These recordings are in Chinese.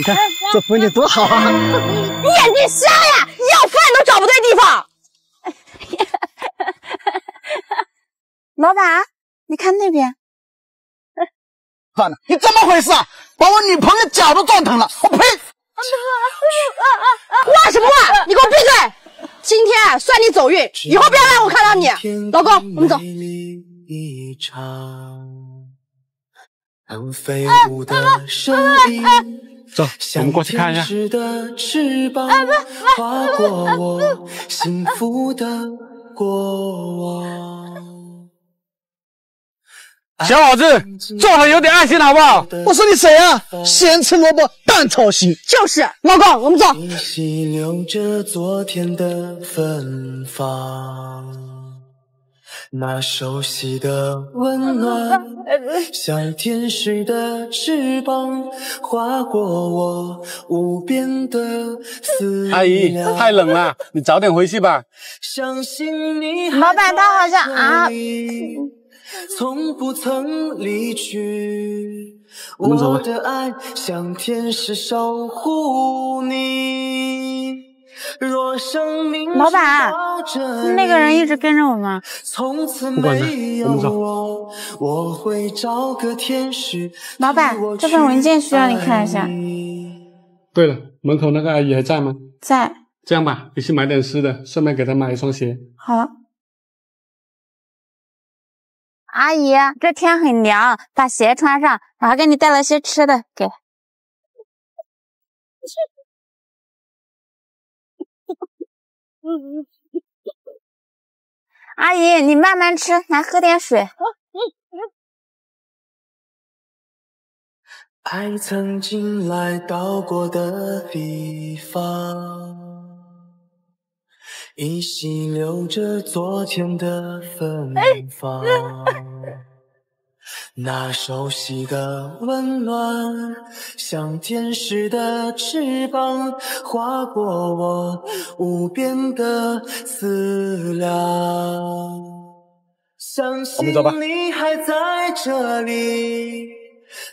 你看这风景多好啊！你眼睛瞎呀？要饭都找不对地方。老板，你看那边。算了，你怎么回事啊？把我女朋友脚都撞疼了，我呸！话什么话？你给我闭嘴！今天算你走运，以后不要让我看到你。老公，我们走。走，我们过去看一下。小伙子，做人有点爱心好不好？我说你谁啊？咸吃萝卜淡操心。就是，老公，我们走。那熟悉的温暖，像天使的翅膀，划过我无边的思阿姨，太冷了，你早点回去吧。老板，他好像啊。从不曾离去，我的爱像天使守护你。若生命老板，那个人一直跟着我们。从此没有我，我会找个天使。老板，这份文件需要你看一下。对了，门口那个阿姨还在吗？在。这样吧，你去买点吃的，顺便给她买一双鞋。好。阿姨，这天很凉，把鞋穿上，我还给你带了些吃的，给。阿姨，你慢慢吃，来喝点水。爱曾经来到过的地方。依稀留着昨天的芬芳，那熟悉的温暖，像天使的翅膀，划过我无边的思量。相信你还在这里，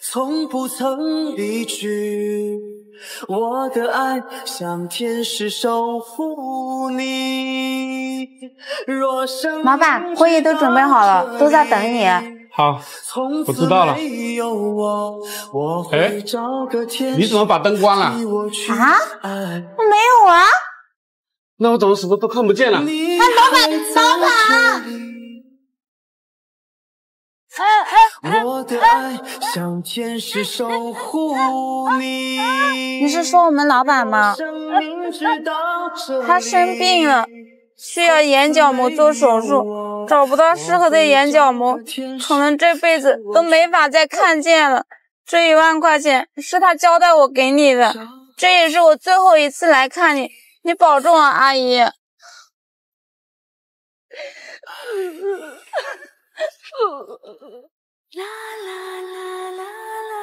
从不曾离去。我的爱像天使守护你。老板，会议都准备好了，都在等你。好，我知道了。哎，你怎么把灯关了？啊？我没有啊。那我怎么什么都看不见了？哎，老板，老板。我的爱像天使守护你。你是说我们老板吗？他生病了，需要眼角膜做手术，找不到适合的眼角膜，可能这辈子都没法再看见了。这一万块钱是他交代我给你的，这也是我最后一次来看你，你保重啊，阿姨。啦啦啦啦啦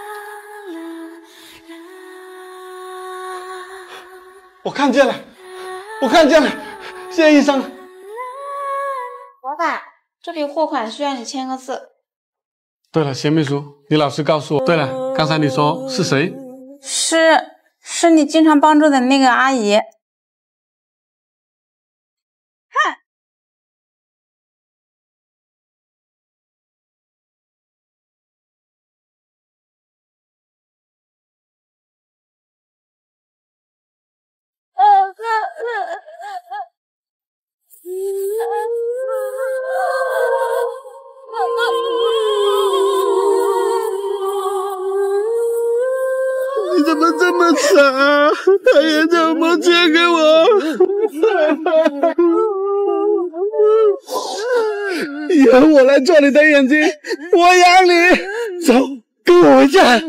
啦！我看见了，我看见了，谢医生。这笔货款需要你签个字。对了，钱秘书，你老实告诉我。对了，刚才你说是谁？是，是你经常帮助的那个阿姨。惨？他眼角膜借给我，以后我来做你的眼睛，我养你。走，跟我回家。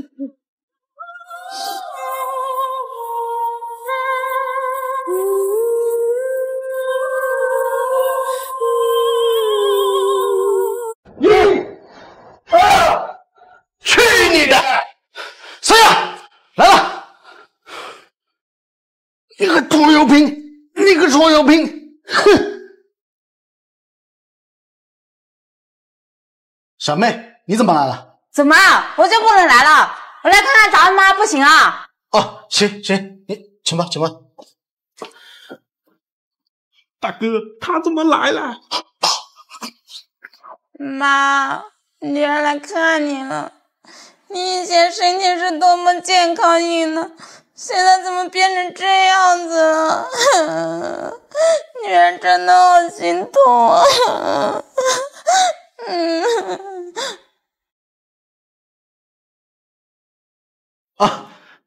小妹，你怎么来了？怎么，我就不能来了？我来看看咱们妈不行啊？哦，行行，你请吧，请吧。大哥，他怎么来了？妈，女儿来看你了。你以前身体是多么健康硬朗，现在怎么变成这样子了？女儿真的好心痛啊！啊，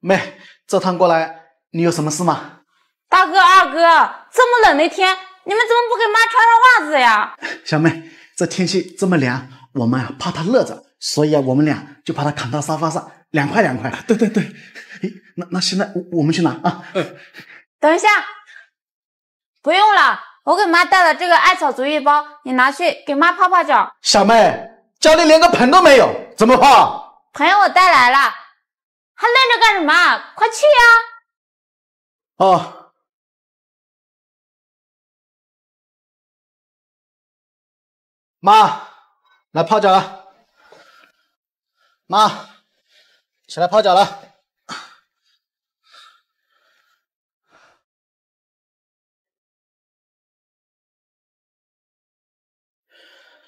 妹，这趟过来你有什么事吗？大哥、二哥，这么冷的天，你们怎么不给妈穿上袜子呀？小妹，这天气这么凉，我们啊怕她热着，所以啊我们俩就把她扛到沙发上，凉快凉快。对对对，诶，那那现在我我们去拿啊。等一下，不用了，我给妈带了这个艾草足浴包，你拿去给妈泡泡脚。小妹，家里连个盆都没有，怎么泡？盆我带来了，还愣着干什么？快去呀！哦。妈，来泡脚了。妈，起来泡脚了。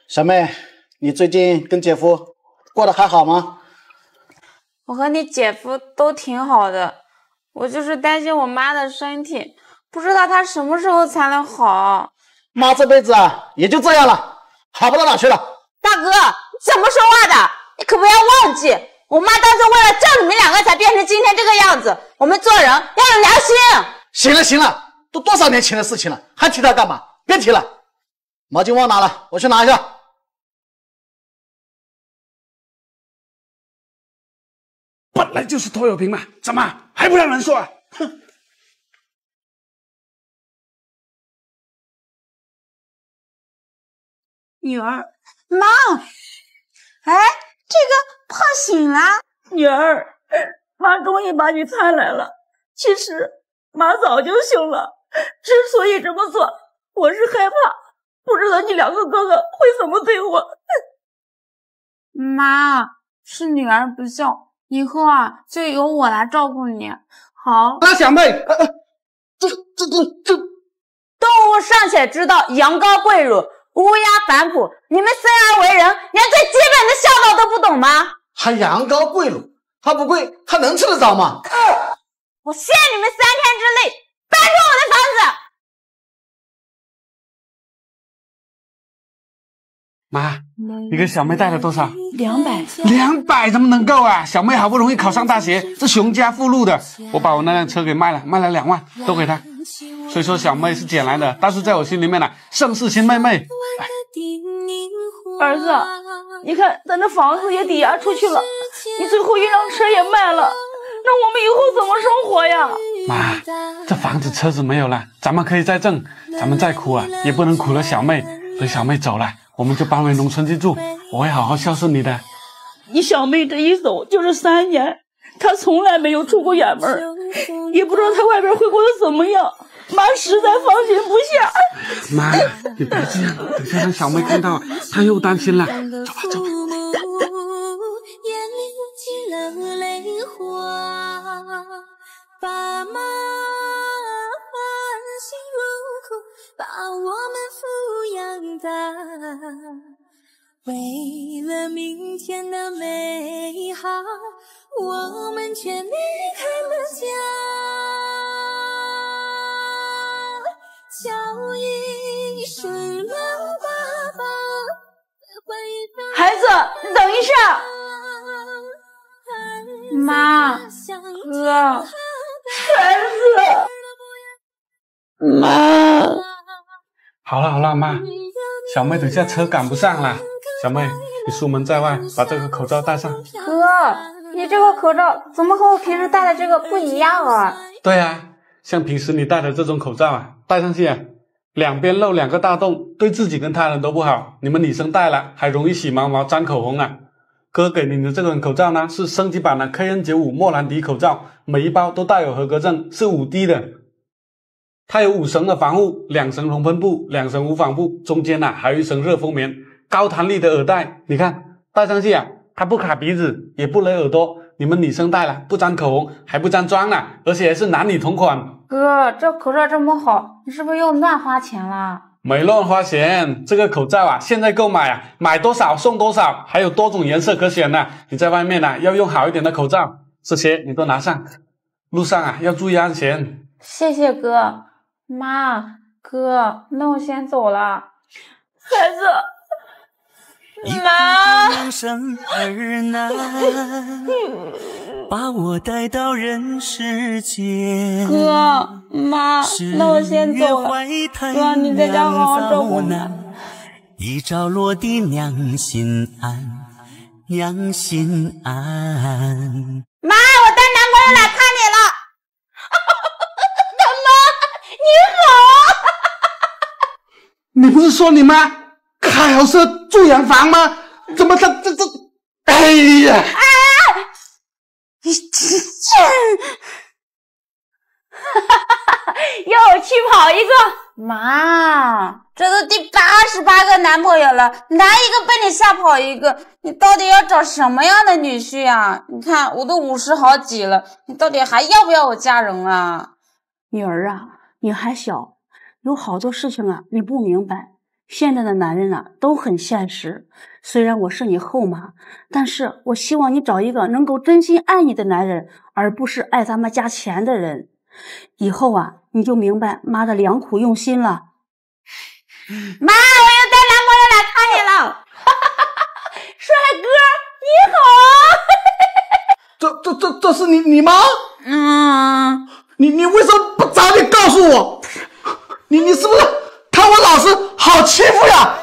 小妹，你最近跟姐夫过得还好吗？我和你姐夫都挺好的，我就是担心我妈的身体，不知道她什么时候才能好。妈这辈子啊，也就这样了。好不到哪去了，大哥，你怎么说话的？你可不要忘记，我妈当初为了救你们两个才变成今天这个样子。我们做人要有良心。行了行了，都多少年前的事情了，还提它干嘛？别提了。毛巾忘拿了，我去拿一下。本来就是拖油瓶嘛，怎么还不让人说？啊？哼！女儿，妈，哎，这个胖醒了。女儿，妈终于把你盼来了。其实妈早就醒了，之所以这么做，我是害怕，不知道你两个哥哥会怎么对我。妈，是女儿不孝，以后啊就由我来照顾你。好，那小妹，呃呃，这这这这，动物尚且知道羊羔跪乳。乌鸦反哺，你们生而为人，连最基本的孝道都不懂吗？还羊羔跪乳，它不跪，它能吃得着吗？我限你们三天之内搬出我的房子。妈，你给小妹带了多少？两百。两百怎么能够啊？小妹好不容易考上大学，是熊家附录的，我把我那辆车给卖了，卖了两万，都给她。虽说小妹是捡来的，但是在我心里面呢，胜似亲妹妹。儿子，你看咱这房子也抵押出去了，你最后一辆车也卖了，那我们以后怎么生活呀？妈，这房子车子没有了，咱们可以再挣，咱们再苦啊，也不能苦了小妹。等小妹走了，我们就搬回农村去住，我会好好孝顺你的。你小妹这一走就是三年，她从来没有出过远门，也不知道她外边会过得怎么样。妈实在放心不下。妈，你别这样，等下让小妹看到，她又担心了。走吧，走吧。为了明天的美好，我们却离开了家。叫一声老爸爸，孩子，你等一下。妈，哥，孩子，妈。好了好了，妈，小妹等下车赶不上了。小妹，你出门在外，把这个口罩戴上。哥，你这个口罩怎么和我平时戴的这个不一样啊？对啊。像平时你戴的这种口罩啊，戴上去啊，两边露两个大洞，对自己跟他人都不好。你们女生戴了还容易起毛毛、沾口红啊。哥给你的这款口罩呢，是升级版的 KN95 莫兰迪口罩，每一包都带有合格证，是五 D 的。它有五层的防护，两层熔喷布，两层无纺布，中间呢还有一层热风棉，高弹力的耳带。你看戴上去啊，它不卡鼻子，也不勒耳朵。你们女生戴了不沾口红，还不沾妆呢，而且还是男女同款。哥，这口罩这么好，你是不是又乱花钱了？没乱花钱，这个口罩啊，现在购买啊，买多少送多少，还有多种颜色可选呢。你在外面呢、要用好一点的口罩，这些你都拿上。路上啊，要注意安全。谢谢哥。妈，哥，那我先走了。孩子，妈，生儿难，把我带到人世间。哥，妈，那我先走了。哥，你在家好好照顾妈。一朝落地娘心安，娘心安。妈，我带男朋友来看你了。你不是说你妈开豪车住洋房吗？怎么这这这？哎呀！你这，又去跑一个。妈，这都第八十八个男朋友了，来一个被你吓跑一个，你到底要找什么样的女婿啊？你看我都五十好几了，你到底还要不要我嫁人啊？女儿啊，你还小，有好多事情啊，你不明白。现在的男人啊，都很现实。虽然我是你后妈，但是我希望你找一个能够真心爱你的男人，而不是爱咱们家钱的人。以后啊，你就明白妈的良苦用心了。妈，我又带男朋友来看你了，帅哥，你好。这这这这是你你妈？嗯，你你为什么不早点告诉我？你你是不是看我老师好欺负呀？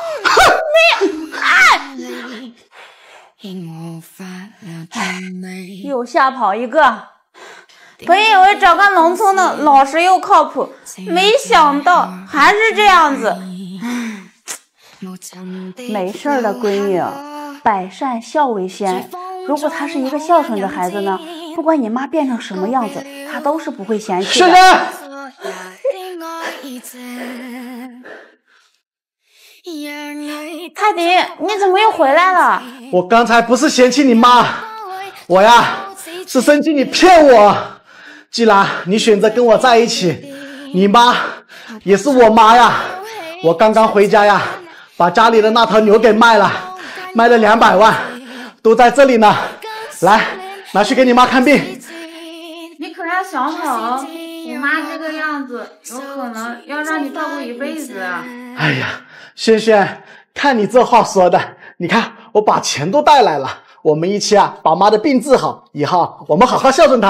又吓跑一个，本以为找个农村的老实又靠谱，没想到还是这样子。没事儿的，闺女，百善孝为先。如果他是一个孝顺的孩子呢，不管你妈变成什么样子，他都是不会嫌弃的。泰迪，你怎么又回来了？我刚才不是嫌弃你妈，我呀是生气你骗我。既然你选择跟我在一起，你妈也是我妈呀。我刚刚回家呀，把家里的那头牛给卖了，卖了两百万，都在这里呢。来，拿去给你妈看病。你可要想好，我妈这个样子，有可能要让你照顾一辈子。哎呀，轩轩，看你这话说的，你看我把钱都带来了，我们一起啊把妈的病治好，以后我们好好孝顺她。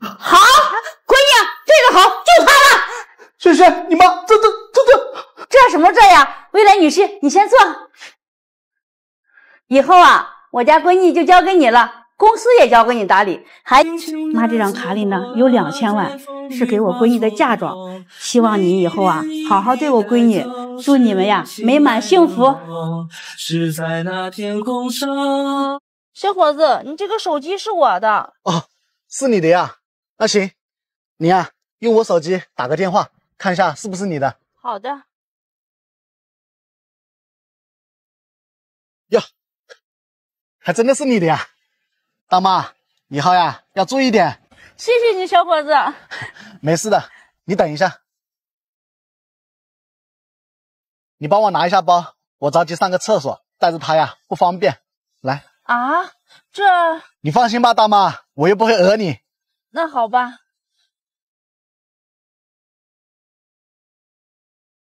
好，闺女，这个好，就她了。轩轩，你妈这这这这，这什么这呀？未来女婿，你先坐。以后啊，我家闺女就交给你了，公司也交给你打理。还妈这张卡里呢有两千万，是给我闺女的嫁妆。希望你以后啊好好对我闺女，祝你们呀美满幸福。是在那天空上。小伙子，你这个手机是我的。哦，是你的呀？那行，你呀用我手机打个电话，看一下是不是你的。好的。呀，还真的是你的呀，大妈，以后呀要注意点。谢谢你，小伙子。没事的，你等一下，你帮我拿一下包，我着急上个厕所，带着它呀不方便。来，啊，这你放心吧，大妈，我又不会讹你。那好吧。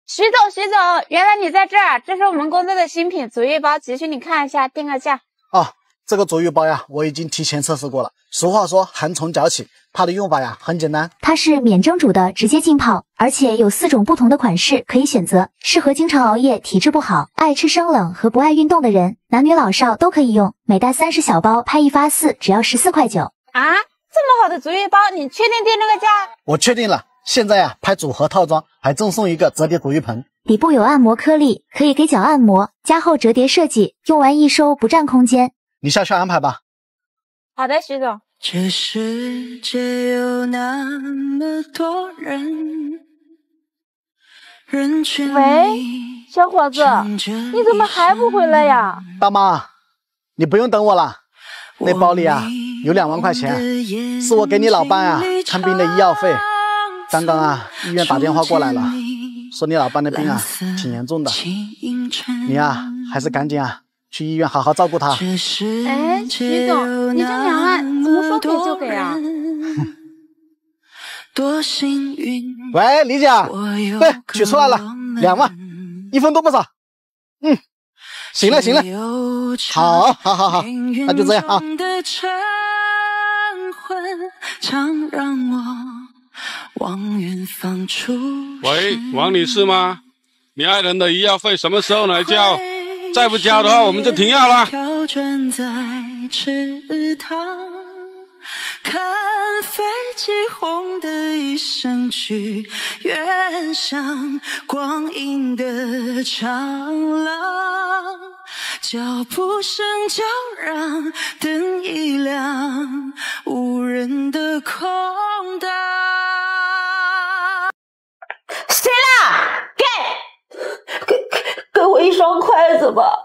徐总，徐总，原来你在这儿，这是我们公司的新品足浴包，急需你看一下，定个价。哦，这个足浴包呀，我已经提前测试过了。俗话说寒从脚起，它的用法呀很简单。它是免蒸煮的，直接浸泡，而且有四种不同的款式可以选择，适合经常熬夜、体质不好、爱吃生冷和不爱运动的人，男女老少都可以用。每袋三十小包，拍一发四，只要十四块九。啊，这么好的足浴包，你确定定这个价？我确定了，现在呀拍组合套装，还赠送一个折叠足浴盆。底部有按摩颗粒，可以给脚按摩，加厚折叠设计，用完一收不占空间。你下去安排吧。好的，徐总。这世界有那么多人，人群喂小伙子，你怎么还不回来呀？大妈，你不用等我了，那包里啊有两万块钱，是我给你老伴啊看病的医药费。刚刚啊，医院打电话过来了，说你老伴的病啊挺严重的，你啊还是赶紧啊去医院好好照顾他。哎，徐总，你这两万怎么说给就给啊？喂，李姐，对，取出来了，两万，一分都不少。嗯，行了行了，好，好，好，好，那就这样啊。喂，王女士吗？你爱人的医药费什么时候来交？再不交的话，我们就停药了。看飞机轰的一声去，远向光阴的长廊，脚步声叫嚷，灯一亮，无人的空荡。谁啦？给，给给给我一双筷子吧，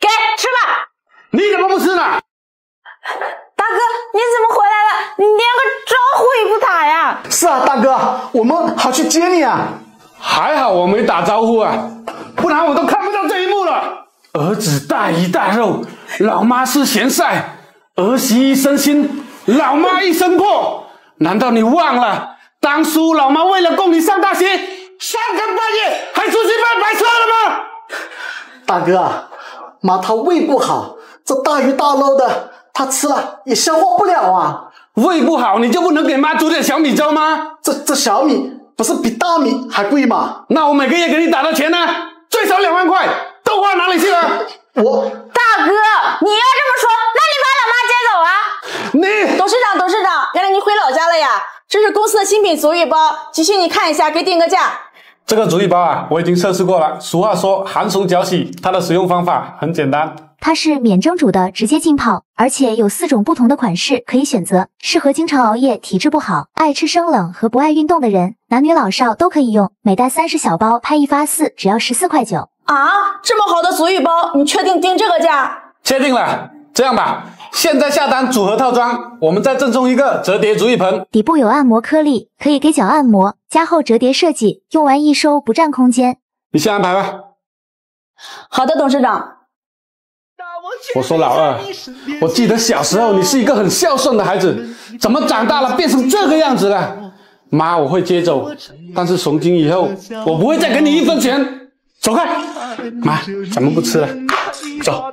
给吃吧。你怎么不吃呢？大哥，你怎么回来了？你连个招呼也不打呀？是啊，大哥，我们好去接你啊。还好我没打招呼啊，不然我都看不到这一幕了。儿子大鱼大肉，老妈是咸菜；儿媳一身腥，老妈一身破。难道你忘了当初老妈为了供你上大学，三更半夜还出去卖白菜了吗？大哥，妈她胃不好，这大鱼大肉的。她吃了也消化不了啊，胃不好你就不能给妈煮点小米粥吗？这这小米不是比大米还贵吗？那我每个月给你打的钱呢？最少两万块，都花哪里去了？我大哥，你要这么说，那你把老妈接走啊？你董事长，董事长，原来你回老家了呀？这是公司的新品足浴包，急需你看一下，给定个价。这个足浴包啊，我已经测试过了。俗话说寒 sống 脚起，它的使用方法很简单。它是免蒸煮的，直接浸泡，而且有四种不同的款式可以选择，适合经常熬夜、体质不好、爱吃生冷和不爱运动的人，男女老少都可以用。每袋三十小包，拍一发四，只要十四块九。啊，这么好的足浴包，你确定定这个价？确定了。这样吧，现在下单组合套装，我们再赠送一个折叠足浴盆，底部有按摩颗粒，可以给脚按摩，加厚折叠设计，用完一收不占空间。你先安排吧。好的，董事长。我说老二，我记得小时候你是一个很孝顺的孩子，怎么长大了变成这个样子了？妈，我会接走，但是从今以后我不会再给你一分钱，走开！妈，咱们不吃了，走。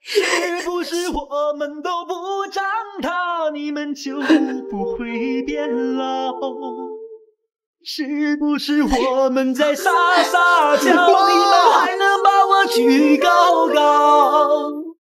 是不是我们都不长大，你们就不会变老？是不是我们在傻傻叫，你们还能把我举高高？